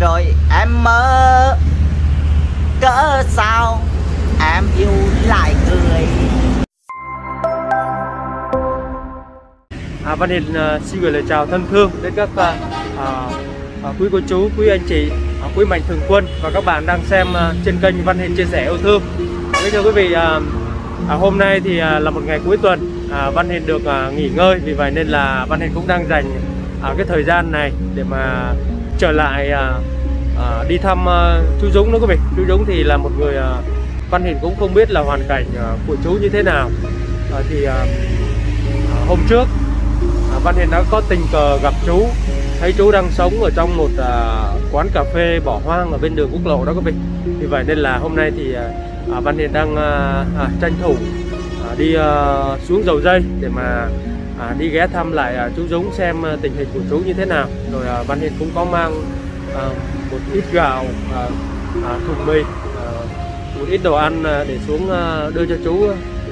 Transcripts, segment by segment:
rồi em mơ cỡ sao? Em yêu lại người. À, Văn Hiền uh, xin gửi lời chào thân thương đến các uh, uh, quý cô chú, quý anh chị, uh, quý mạnh thường quân và các bạn đang xem uh, trên kênh Văn Hiền chia sẻ yêu thương. Kính thưa quý vị, uh, uh, hôm nay thì uh, là một ngày cuối tuần, uh, Văn Hiền được uh, nghỉ ngơi, vì vậy nên là Văn Hiền cũng đang dành ở cái thời gian này để mà trở lại à, à, đi thăm à, chú Dũng nữa quý vị. Chú Dũng thì là một người à, Văn Hiền cũng không biết là hoàn cảnh à, của chú như thế nào. à, thì à, à, hôm trước à, Văn Hiền đã có tình cờ gặp chú thấy chú đang sống ở trong một à, quán cà phê bỏ hoang ở bên đường quốc lộ đó quý vị vì vậy nên là hôm nay thì à, à, Văn Hiền đang à, à, tranh thủ à, đi à, xuống dầu dây để mà à, đi ghé thăm lại à, chú Dũng xem à, tình hình của chú như thế nào. Rồi à, Văn Hiền cũng có mang à, một ít gạo à, à, thùng mì à, một ít đồ ăn à, để xuống à, đưa cho chú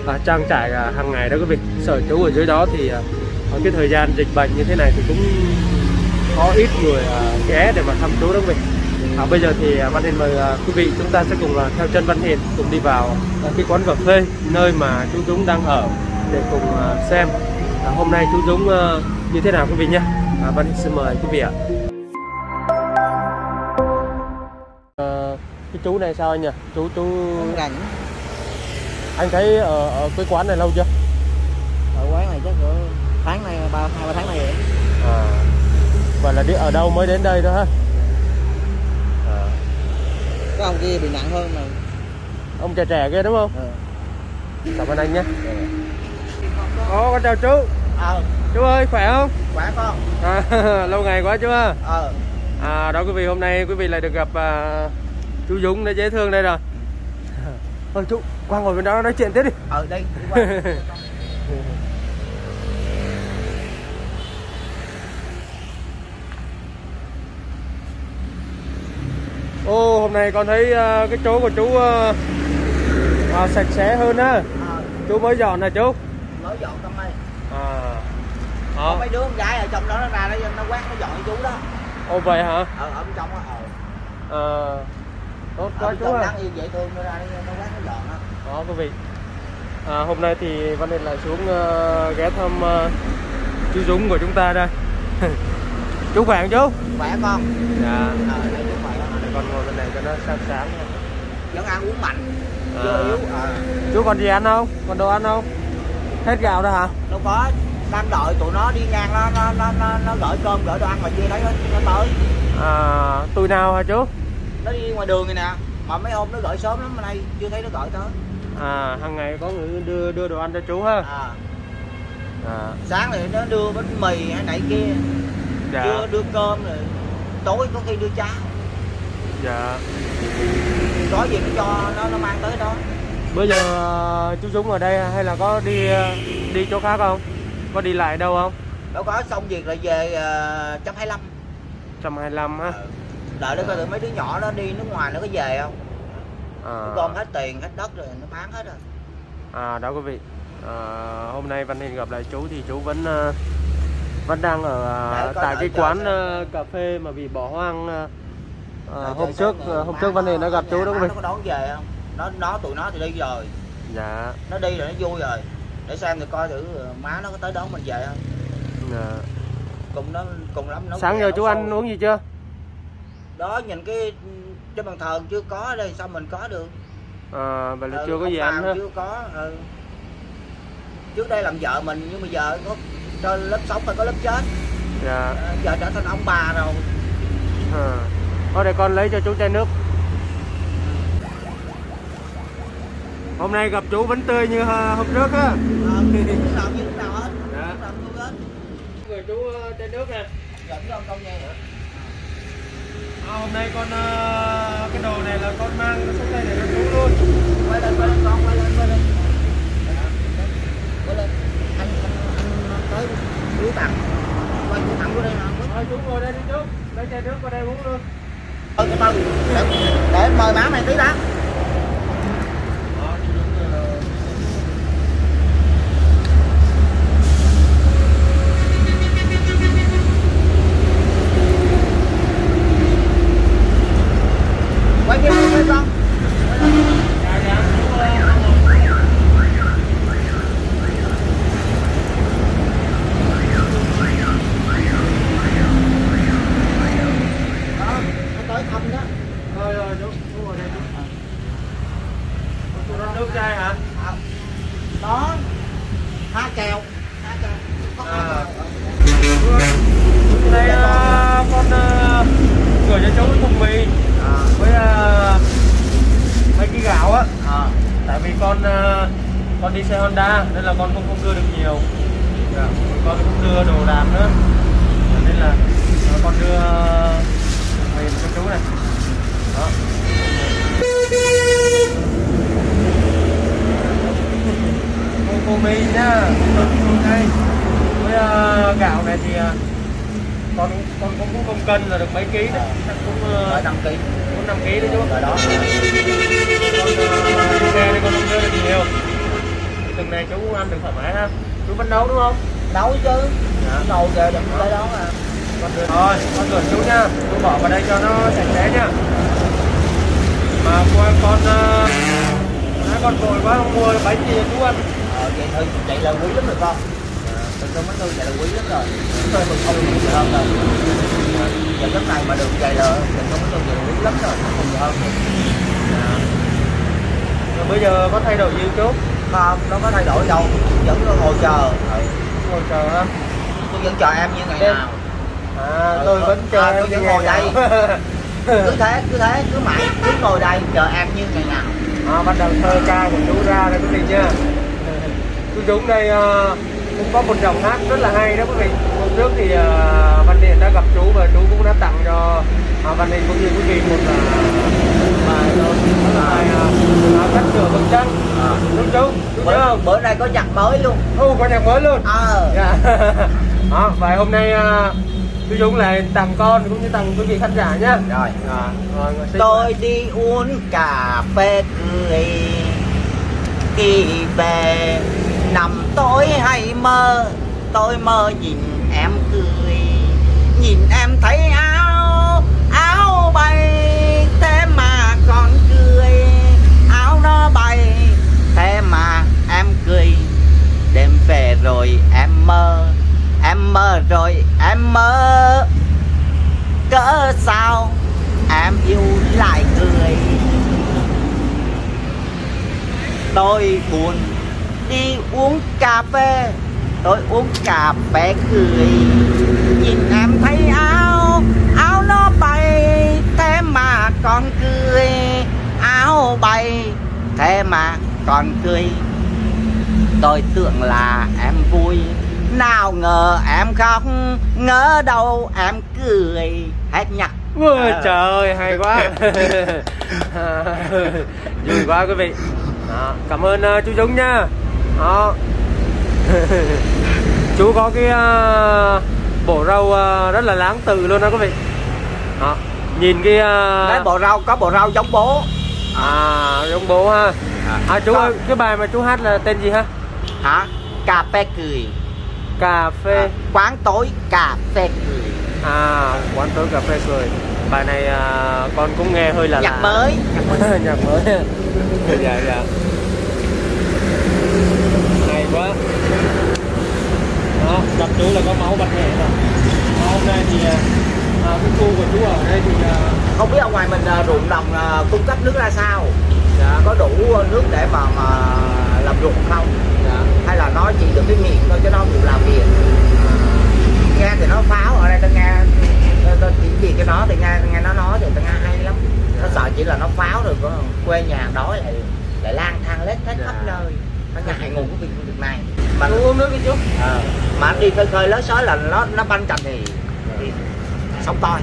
à, trang trải à, hàng ngày đó quý vị. Sở chú ở dưới đó thì à, ở cái thời gian dịch bệnh như thế này thì cũng có ít người à, ghé để mà thăm chú đó quý vị. À, bây giờ thì à, Văn Hiền mời à, quý vị chúng ta sẽ cùng à, theo chân Văn Hiền cùng đi vào à, cái quán cà phê nơi mà chú Dũng đang ở để cùng à, xem hôm nay chú Dũng uh, như thế nào quý vị nhé? À, Văn Hiền xin mời quý vị ạ. Uh, cái chú này sao anh nhỉ? Chú chú rảnh. Anh thấy ở, ở cái quán này lâu chưa? Ở quán này chắc cỡ tháng này ba hai ba tháng này rồi à vậy là đi ở đâu mới đến đây đó ha à. cái ông kia bị nặng hơn mà. Ông trẻ trẻ kia đúng không? Ờ. Cảm ơn anh nhé. Ồ, con chào chú ờ. Chú ơi khỏe không? Khỏe con. À, lâu ngày quá chú ha. Ờ. À đó quý vị hôm nay quý vị lại được gặp à, chú Dũng đã dễ thương đây rồi. Thôi chú qua ngồi bên đó nói chuyện tiếp đi. Ờ đây ô hôm nay con thấy à, cái chỗ của chú à, à, sạch sẽ hơn á. Ờ. Chú mới dọn nè chú. Mới dọn trong đây à có đó mấy đứa con gái ở trong đó nó ra nó nó quát nó dọn chú đó. Ô vậy hả? Ờ ở bên trong á ờ. À, tốt quá chú trong à. yêu dễ thương nó ra nó nó quát nó dọn á. Đó quý vị. À, hôm nay thì Văn Hiền lại xuống uh, ghé thăm uh, chú Dũng của chúng ta đây. Chú khỏe không chú. Khỏe con. Dạ. Ờ đây chú khỏe con. Ngồi bên này cho nó sáng sáng vẫn ăn uống mạnh. À. chưa yếu ờ. Chú còn gì ăn không? Còn đồ ăn không hết gạo rồi hả? Đâu có. Đang đợi tụi nó đi ngang nó nó nó nó, nó gửi cơm gửi đồ ăn mà chưa thấy nó, nó tới. À, tụi nào hả chú? Nó đi ngoài đường này nè. Mà mấy hôm nó gửi sớm lắm mà nay chưa thấy nó gửi tới. À hàng ngày có người đưa đưa đồ ăn cho chú ha? À, à, sáng thì nó đưa bánh mì hay này kia. Dạ. Đưa đưa cơm rồi. Tối có khi đưa cháo. Dạ. Có gì nó cho nó nó mang tới đó bây giờ ờ, chú Dũng ở đây hay là có đi ờ, đi chỗ khác không? Có đi lại đâu không? Đâu có xong việc lại về uh, trăm hai mươi 125 ha đợi nó coi thử mấy đứa nhỏ nó đi nước ngoài nó có về không? Nó à. gom hết tiền hết đất rồi nó bán hết rồi. À đó quý vị. À, Hôm nay Văn Hiền gặp lại chú thì chú vẫn ờ, vẫn đang ở à, có tại cái quán ờ, cà phê mà bị bỏ hoang Đợi hôm trước là hôm trước Văn Hiền đã gặp ở chú nhà đó quý má vị. nó có đón về không nó nó tụi nó thì đi rồi Dạ. nó đi rồi nó vui rồi để xem thì coi thử ờ, má nó có tới đón mình về không dạ. cùng nó cùng lắm nó Sáng giờ chú ăn uống gì chưa? đó nhìn cái trên bàn thờ chưa có ở đây sao mình có được À, vậy là Ừ, chưa có gì ha. chưa có ừ. trước đây làm vợ mình nhưng mà giờ có cho lớp sống phải có lớp chết Dạ. Ờ, giờ trở thành ông bà rồi À. Thôi để con lấy cho chú chai nước. Hôm nay gặp chú vẫn tươi như ờ, hôm trước á. Ờ, Dạ. Người chú ờ, chai nước nè. À, hôm nay con cái đồ này là con mang xuống đây để cho chú luôn. quay lên quay lên con quay lên quay lên quay lên anh anh anh tới dưới tặng quay cái thẳng vô đây nè Thôi chú ngồi đây đi chú. Lấy chai nước qua đây uống luôn. để mời má mày tí đã rồi rồi chú chú ngồi đây chú chú rót nước cho ai hả đó há kèo há kèo Có À. há kèo. đây à, con à, gửi cho chú cái thùng mì à, với à, mấy cái gạo á à. tại vì con ờ, con đi xe Honda nên là con không không đưa được nhiều. Dạ, con cũng đưa đồ đạc nữa. Dạ, nên là ờ, con đưa ờ, mày cho chú này. Đó. Cô, cô mi nhá đây. Với gạo này thì con con cũng không cân là được mấy ký đấy. Cũng năm ký cũng năm ký đấy chú rồi đó. Con xe đây con không đưa được nhiều. Từng này chú ăn được thoải mái ha. Chú vẫn nấu đúng không? Nấu chứ. Dạ. Nấu về đừng tới đó mà. Con thôi con gửi chú nha. Chú bỏ vào đây cho nó sạch sẽ nhá mà qua con uh, con vội quá không mua bánh gì chú ăn. Ờ, vậy thôi vậy là quý lắm rồi con. Mình không mới tôi vậy là quý lắm rồi. Tôi mình không được hơn rồi giờ lúc này mà được vậy là mình không tôi vậy là quý lắm rồi không gì hơn rồi. rồi bây giờ có thay đổi gì chú không nó có thay đổi đâu vẫn có ngồi chờ ừ. ngồi chờ ha tôi vẫn chờ em như ngày Em. nào à Ừ, tôi vẫn chờ à, em tôi vẫn ngồi đây. cứ thế cứ thế cứ mãi cứ ngồi đây chờ em như ngày nào à, bắt đầu thơ ca của chú ra đây quý vị nha chú Dũng đây à, cũng có một dòng hát rất là hay đó quý vị. Hôm trước thì à, Văn Điền đã gặp chú và chú cũng đã tặng cho à, Văn Điền cũng như quý vị một à, bài là bài à, à, cách sửa trăng. À. đúng chú chú bữa, không? bữa nay có nhạc mới luôn. Ô có nhạc mới luôn. Ờ. Dạ. đó và hôm nay à, chú Dũng lại tặng con cũng như tặng quý vị khán giả nhá rồi. À, rồi, tôi đi uống cà phê cười khi về nằm tối hay mơ. Tôi mơ nhìn em cười. Nhìn em thấy áo áo bay, thế mà còn cười. Áo nó bay, thế mà em cười. Đêm về rồi em mơ em mơ rồi em mơ. Cỡ sao em yêu lại cười tôi buồn uống cà phê. Tôi uống cà phê cười. Nhìn em thấy áo áo nó bay thế mà còn cười. Áo bay thế mà còn cười. Tôi tưởng là em vui. Nào ngờ em khóc ngỡ đâu em cười. Hết nhạc. Ôi À. trời ơi hay quá. Vui quá quý vị. Đó, cảm ơn uh, chú Dũng nha đó. chú có cái uh, bộ râu uh, rất là lãng tự luôn đó quý vị. Đó. nhìn cái uh, cái bộ rau có bộ rau giống bố. À giống bố ha. À chú ơi cái bài mà chú hát là tên gì ha? Hả? Cà phê cười. Cà phê. À, quán tối cà phê cười. À quán tối cà phê cười. Bài này à, con cũng nghe hơi là nhạc lạ. mới. Nhạc mới. Dạ dạ hay quá đó gặp chú là có máu bật nhẹ rồi. Mà hôm nay thì à, à, cái khu của chú ở đây thì à, không biết ở ngoài mình à, ruộng đồng à, cung cấp nước ra sao? Dạ có đủ nước để mà, mà làm ruộng không? Dạ. Hay là nó chỉ được cái miệng thôi chứ nó không được làm việc? Nghe thì nó pháo ở đây tôi nghe tôi, chỉ việc cho nó thì nghe nghe nó nói thì tôi nghe hay lắm. Nó sợ chỉ là nó pháo rồi có quê nhà đói lại lại lang thang lết hết khắp Dạ. nơi. Nó ngại ngùng cái việc việc này. Mà uống nước đi chú. Ờ, mà anh đi khơi khơi lớn sói là nó nó banh chành thì, thì sống toi.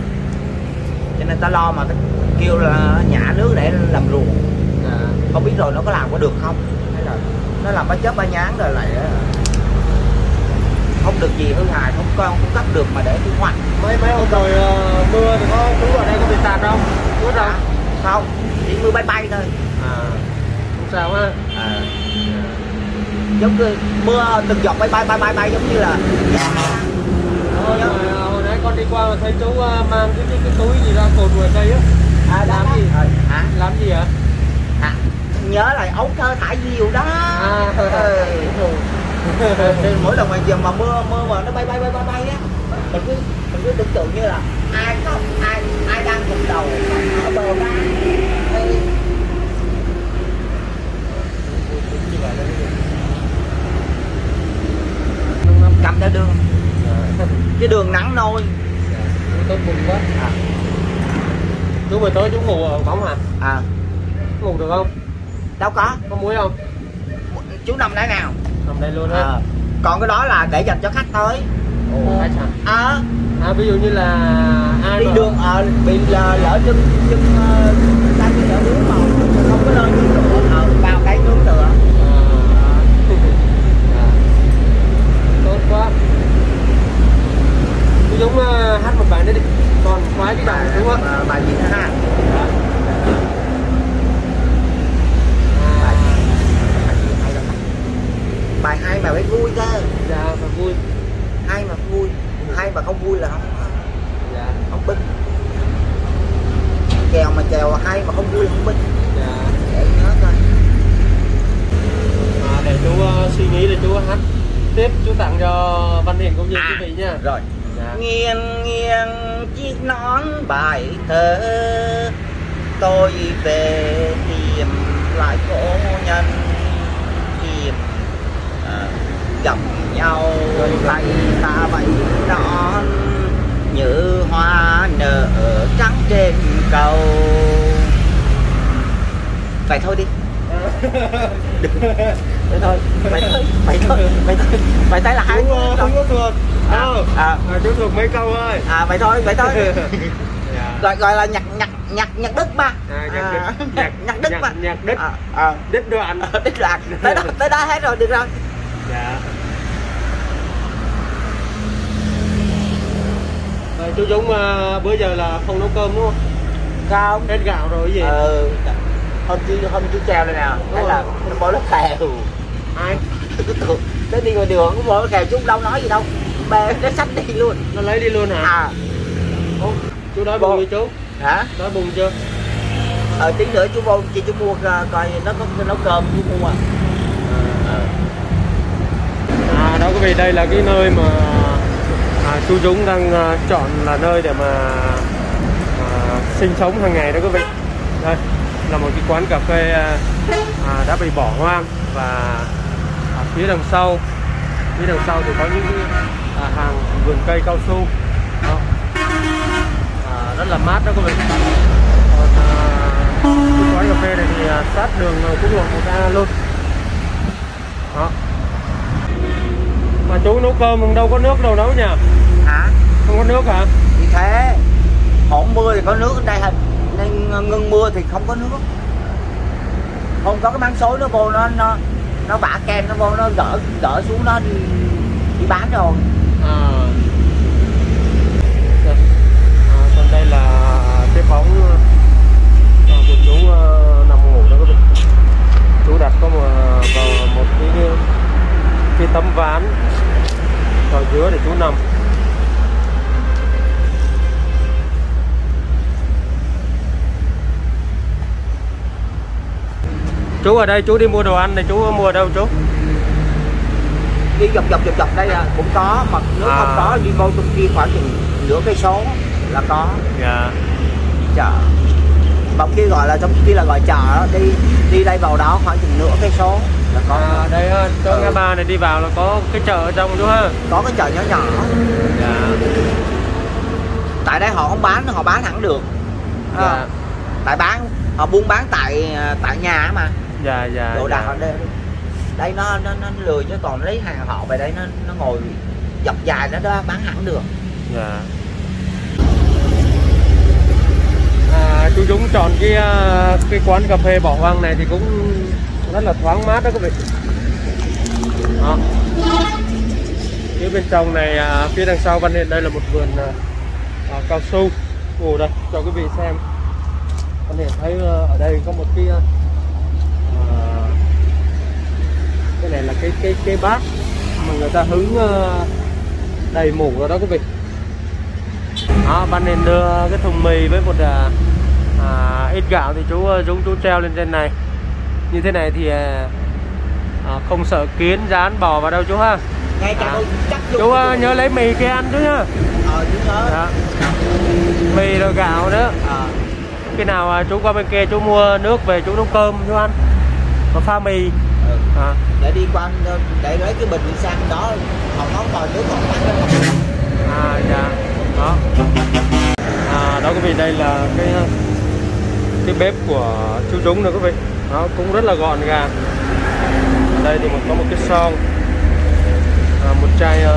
Cho nên ta lo mà ta kêu là nhả nước để làm ruộng. Dạ. không biết rồi nó có làm có được không? Hay là nó làm bá chớp bá nhán rồi lại ờ, không được gì hư hại không con cung cấp được mà để thu hoạch. Mấy mấy hôm rồi à, mưa thì có chú ở đây có bị tạt không? Đâu? Hả? không chỉ mưa bay bay thôi. À không sao ha à, giống như mưa từng giọt bay bay bay bay bay giống như là Hồi, hồi, hồi nãy con đi qua mà thấy chú à, mang cái, cái, cái túi gì ra cột ngoài cây á. À, Làm gì? Ờ, hả? Làm gì hả? À, nhớ là ấu thơ thả diều đó. À. ừ. Mỗi lần mà giờ mà mưa mưa mà nó bay bay bay bay bay á mình cứ mình cứ tưởng tượng như là ai có ai ai đang gục đầu ở bờ ra cầm theo đường. Cái đường nắng nôi. Tối buồn quá. À. chú buổi tối chú ngủ ở bóng hả? À. Ngủ được không? Đâu có. Có muối không? Chú nằm đây nào. Nằm đây luôn á. À. còn cái đó là để dành cho khách tới. Ồ, à. khách? À. à ví dụ như là ai đi rồi? đường ờ à, bị ờ, lỡ chân chân ờ, ta bị lỡ đúng màu không có nơi đi giống ờ, hát một bài nữa đi. Còn khoái cái giọng đúng không Ờ, bài gì ha? Dạ. bài à, bài hay hay mà phải vui cơ dạ và vui. Hay mà vui. Hay mà không vui là không dạ. không binh. Chèo mà chèo hay mà không vui là không binh. Dạ. Để nhớ coi. À, để chú ờ, suy nghĩ là chú hát tiếp chú tặng cho Văn Hiền cũng như À. quý vị nha. rồi. dạ. Nghiêng nghiêng chiếc nón bài thơ. Tôi về tìm lại cố nhân tìm à, gặp nhau tay ta vẫy đón như hoa nở trắng trên cầu. Vậy thôi đi. Vậy thôi vậy thôi vậy thôi vậy thôi vậy thấy là hay chú ờ, không có thuộc à, à, à, chú thuộc mấy câu thôi. À vậy thôi vậy thôi. Dạ. gọi gọi là nhạc nhạc nhạc nhạc đức mà À, nhạc À, Đức. Nhạc- nhạc đức nhạc- mà nhạc Đức. à, à, đích đoạn. Đức lạc tới đó tới đó hết rồi được rồi. Dạ. Rồi, chú Dũng ờ, bữa giờ là không nấu cơm đúng không? không. Hết gạo rồi cái gì? ờ hôm chú hôm chú treo đây nào. Thấy là nó bỏ lớp kèo. Ai? tới đi ngoài đường nó bỏ lớp kèo chú đâu nói gì đâu bè nó sách đi luôn Nó lấy đi luôn hả? à chú đói bụng chưa chú? hả Đói bụng chưa? ờ tí nữa chú vô chị chú mua ờ, coi nó có nấu cơm chú mua à Ờ. À đó quý vị đây là cái nơi mà à, chú Dũng đang à, chọn là nơi để mà à, sinh sống hàng ngày đó quý vị. Đây là một cái quán cà phê à, à, đã bị bỏ hoang và ở phía đằng sau phía đằng sau thì có những cái, à, hàng vườn cây cao su. Đó. À, rất là mát đó quý vị. Còn à, quán cà phê này thì à, sát đường quốc lộ 1A luôn. Đó. Mà chú nấu cơm không đâu có nước đâu nấu nha hả? Không có nước hả? Thì thế hổng mưa thì có nước ở đây hình nên ngưng mưa thì không có nước. Không có cái máng xối nó vô nó nó nó bả kem nó vô nó gỡ gỡ xuống nó đi, đi bán rồi à. Đây. à còn đây là cái bóng à, của chú à, nằm ngủ đó các bạn chú đặt có một, à, vào một cái cái tấm ván vào giữa để chú nằm chú ở đây chú đi mua đồ ăn này chú mua đâu chú đi dọc dọc dọc dọc đây là cũng có mà nếu À. không có đi vô trong kia khoảng chừng nửa cây số là có dạ chợ bóng kia gọi là trong kia là gọi chợ đó đi đi đây vào đó khoảng chừng nửa cây số là có À, đây ha, chỗ Ừ. ngã ba này đi vào là có cái chợ ở trong đúng không? có cái chợ nhỏ nhỏ Dạ. tại đây họ không bán họ bán hẳn được Dạ. à, tại bán họ buôn bán tại tại nhà á mà Dạ dạ. đồ đạc dạ. ở đây đây nó nó nó lười chứ còn lấy hàng họ về đây nó nó ngồi dọc dài nó đó bán hẳn được Dạ. À, chú Dũng chọn cái à, cái quán cà phê bỏ hoang này thì cũng rất là thoáng mát đó các vị. Đó. Phía bên trong này, à, phía đằng sau văn hiện đây là một vườn à, à, cao su. Ồ đây, cho quý vị xem. Văn hiện thấy ở đây có một cái à, à, cái này là cái cái cái bát mà người ta hứng à, đầy mủ rồi đó quý vị đó ban nên đưa cái thùng mì với một à, à, ít gạo thì chú Dũng chú treo lên trên này như thế này thì à, không sợ kiến rán bò vào đâu chú ha ngay À. chú à, nhớ lấy mì kia ăn chú nhá ờ chú nhớ Đó. mì rồi gạo nữa Ờ. khi nào à, chú qua bên kia chú mua nước về chú nấu cơm chú ăn và pha mì. À, để đi qua để lấy cái bình sang đó họ có vòi nước bán lên à dạ. Đó. À, đó quý vị đây là cái cái bếp của chú Dũng nữa quý vị. Nó cũng rất là gọn gàng. Ở đây thì một có một cái son. À, một chai uh,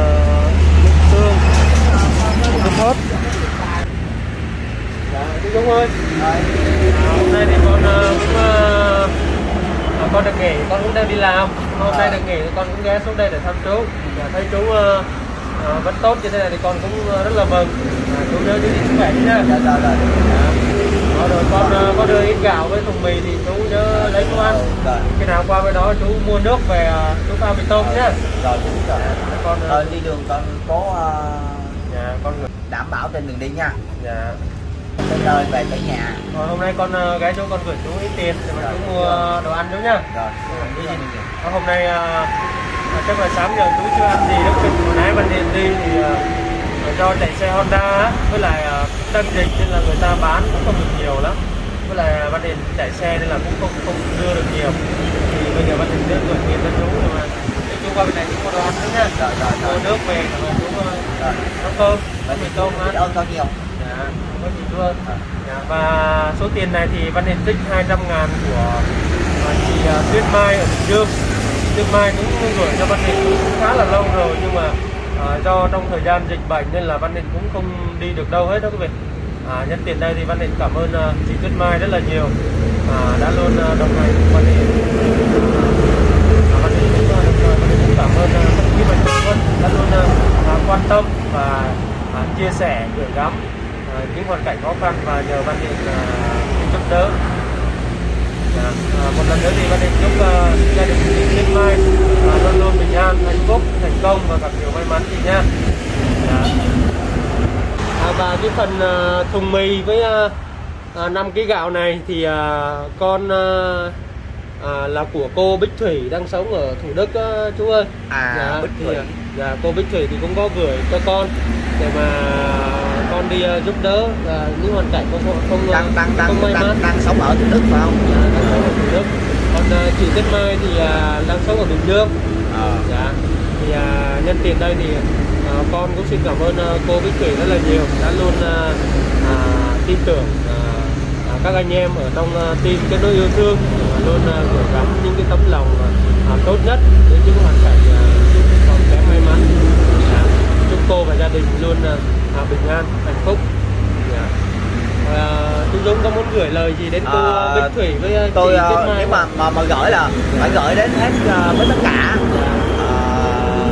nước tương. Một cái thớt. Dạ, chú Dũng ơi. À, hôm nay thì con uh, cũng uh, nghỉ con cũng đang đi làm. Hôm nay được nghỉ con cũng ghé xuống đây để thăm chú. Và thấy chú uh, à, vẫn tốt như thế này thì con cũng rất là mừng. À, chú nhớ giữ gìn sức khỏe nhé dạ dạ dạ. Đó, rồi con uh, có đưa ít gạo với thùng mì thì chú nhớ lấy cho ăn. Rồi khi nào qua bên đó chú mua nước về uh, chú pha mì tôm nhé rồi đúng rồi con uh, Ờ, đi đường con ờ, dạ con đảm bảo trên đường đi nha. Dạ tới nơi về tới nhà. Rồi hôm nay con uh, ghé chỗ con gửi chú ít tiền để mà Rồi. chú mua đồ ăn chú nhá rồi đi Ờ, hôm nay uh, à, chắc là sáng giờ chú chưa ăn gì đâu mình hồi nãy ban đêm đi thì uh, do chạy xe Honda với lại uh, đang dịch nên là người ta bán cũng không được nhiều lắm. Với lại ban đêm chạy xe nên là cũng không không đưa được nhiều. Thì bây giờ ban đêm đưa gửi tiền cho chú nhưng mà để chú qua bên này chú mua đồ ăn nữa nha rồi rồi mua rồi nước về rồi chú uh, rồi. nấu cơm. Bánh mì tôm ăn. ơn con nhiều có gì dạ, và số tiền này thì văn hiền tích 200 ngàn của à, chị à, Tuyết Mai ở Bình Dương. Tuyết Mai cũng gửi cho Văn Hiền cũng khá là lâu rồi nhưng mà à, do trong thời gian dịch bệnh nên là Văn Hiền cũng không đi được đâu hết đó quý vị. À, nhân tiền đây thì Văn Hiền cảm ơn à, chị Tuyết Mai rất là nhiều. À, đã luôn đồng hành cùng Văn Hiền à, Văn Hiền cũng, à, đồng thời Văn Hiền cũng cảm ơn à, các quý mạnh thường quân đã luôn à, à, quan tâm và à, chia sẻ gửi gắm à, những hoàn cảnh khó khăn và nhờ Văn Hiền à, giúp đỡ Dạ, à, một lần nữa thì Văn Định chúc uh, gia đình chị Liên Mai uh, luôn luôn bình an, hạnh phúc, thành công và gặp nhiều may mắn chị nha. Dạ. À, và cái phần uh, thùng mì với uh, uh, 5 kg gạo này thì uh, con uh, à, là của cô Bích Thủy đang sống ở Thủ Đức uh, chú ơi. à Bích thì, Thủy uh, dạ, cô Bích Thủy thì cũng có gửi cho con để mà con đi uh, giúp đỡ uh, những hoàn cảnh không không đang đang đang không may đang, mắn. đang sống ở Thủ Đức phải không Dạ, đang sống ở Thủ Đức. Còn à, chị Tuyết Mai thì à, đang sống ở Bình Dương. ờ Dạ. Thì à, nhân tiền đây thì à, con cũng xin cảm ơn à, cô Bích Thủy rất là nhiều đã luôn à, à, tin tưởng à, à, các anh em ở trong à, team kết nối yêu thương và luôn à, gửi gắm những cái tấm lòng à, à, tốt nhất đến những hoàn cảnh à, còn kém may mắn. Dạ. Chúc cô và gia đình luôn à, à, bình an, hạnh phúc. Dạ. À, chú Dũng có muốn gửi lời gì đến cô À, Bích Thủy với à, tôi chị ờ, Tuyết Mai nếu mà mà mà gửi là phải gửi đến hết ờ, với tất cả. Ờ,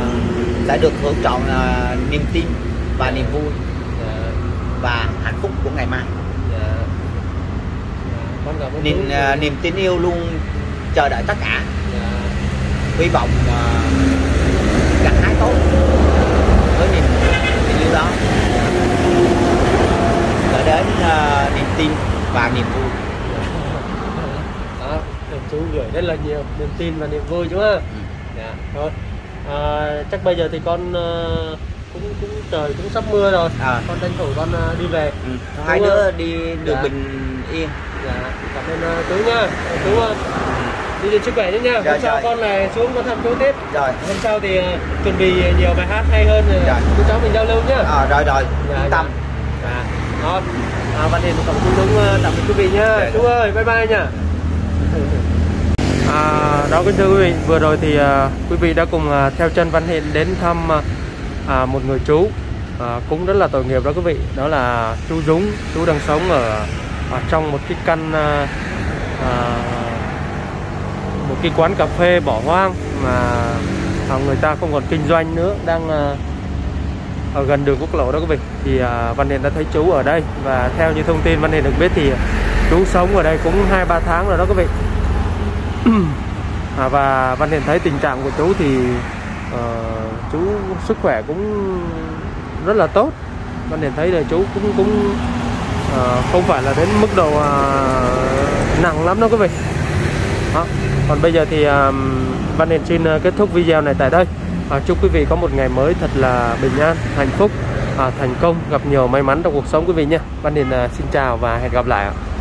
sẽ được hưởng trọn ờ, niềm tin và niềm vui Dạ. và hạnh phúc của ngày mai Dạ. Dạ, niềm ờ, niềm tin yêu luôn chờ đợi tất cả hy vọng uh, gặt hái tốt với niềm đó gửi đến ờ, niềm tin và niềm vui Đó, được chú gửi rất là nhiều niềm tin và niềm vui chú ha. Dạ, thôi. À, chắc bây giờ thì con ờ, cũng cũng trời cũng sắp mưa rồi. À. Con tranh thủ con ờ, đi về. ừ. hai đứa đi đường Dạ. bình yên Dạ, cảm ơn ờ, chú nha. Chú ờ, đi đến sức khỏe nhé nha. Dạ, Hôm sau dạ. con lại xuống con thăm chú tiếp. rồi Hôm sau thì ờ, chuẩn bị nhiều bài hát hay hơn rồi Dạ. chú cháu mình giao lưu nhá. à, rồi rồi Dạ, tâm Dạ. Đó. À, Văn Hiền tổng chú Dũng ờ, tạm biệt quý vị nhá. Dạ, Chú dạ. ơi, bye bye nhá. À, đó kính thưa quý vị, vừa rồi thì à, quý vị đã cùng à, theo chân Văn Hiền đến thăm à, à, một người chú à, cũng rất là tội nghiệp đó quý vị. Đó là chú Dũng, chú đang sống ở, ở trong một cái căn à, à, cái quán cà phê bỏ hoang mà à, người ta không còn kinh doanh nữa, đang à, ở gần đường quốc lộ đó quý vị. Thì à, Văn Hiền đã thấy chú ở đây và theo như thông tin Văn Hiền được biết thì chú sống ở đây cũng hai ba tháng rồi đó quý vị. À, và Văn Hiền thấy tình trạng của chú thì uh, chú sức khỏe cũng rất là tốt. Văn Hiền thấy là chú cũng cũng uh, không phải là đến mức độ uh, nặng lắm đâu quý vị. Đó còn bây giờ thì à, Văn Hiền xin à, kết thúc video này tại đây. À, chúc quý vị có một ngày mới thật là bình an hạnh phúc à, thành công gặp nhiều may mắn trong cuộc sống quý vị nha Văn Hiền à, xin chào và hẹn gặp lại ạ.